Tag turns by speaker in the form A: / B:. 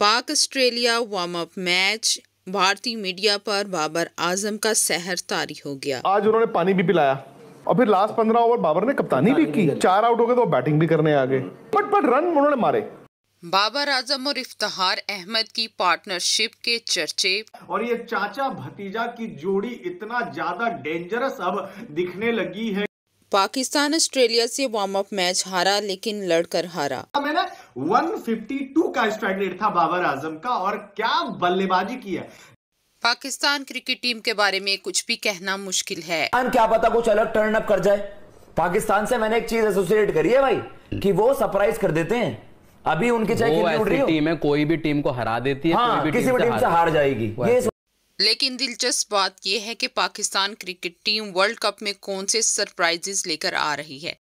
A: Pak Australia warm up match भारतीय media पर बाबर आज़म का सहर तारी हो गया।
B: आज उन्होंने पानी भी पिलाया। और फिर लास्ट पंद्रह ओवर बाबर ने कप्तानी भी की। चार आउट हो गए तो बैटिंग भी करने आ गए बट बट रन उन्होंने मारे।
A: बाबर आज़म और इफ्तार अहमद की पार्टनरशिप के चर्चे।
C: और ये चाचा भतीजा की जोड़ी इतना ज़्यादा डेंजरस अब दिखने लगी है।
A: पाकिस्तान ऑस्ट्रेलिया से वार्म अप मैच हारा लेकिन लड़कर हारा।
C: मैंने 152 का स्ट्राइक रेट था बाबर आज़म का और क्या बल्लेबाजी की है।
A: पाकिस्तान क्रिकेट टीम के बारे में कुछ भी कहना मुश्किल है।
D: क्या पता कुछ अलग टर्न अप कर जाए। पाकिस्तान से मैंने एक चीज़ एसोसिएट करी है भाई कि वो सरप्राइज़ कर देते हैं। अभी उनकी चाहे कितनी उड़ रही हो।
E: टीम है कोई भी टीम को हरा देती है
D: हाँ
E: कोई भी
D: किसी भी टीम से हार जाएगी। ये
A: लेकिन दिलचस्प बात यह है कि Pakistan cricket team world cup में कौन से सरप्राइजेस लेकर आ रही है।